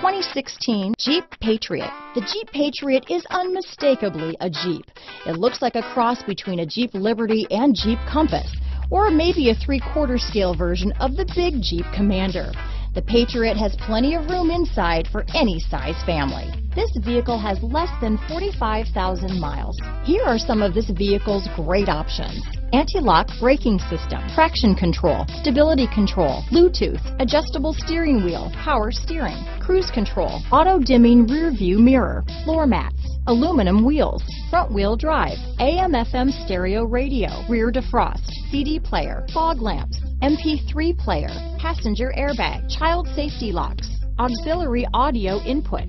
2016 Jeep Patriot. The Jeep Patriot is unmistakably a Jeep. It looks like a cross between a Jeep Liberty and Jeep Compass, or maybe a three-quarter scale version of the big Jeep Commander. The Patriot has plenty of room inside for any size family. This vehicle has less than 45,000 miles. Here are some of this vehicle's great options. Anti-lock braking system, traction control, stability control, Bluetooth, adjustable steering wheel, power steering, cruise control, auto dimming rear view mirror, floor mats, aluminum wheels, front wheel drive, AM FM stereo radio, rear defrost, CD player, fog lamps, MP3 player, passenger airbag, child safety locks, auxiliary audio input.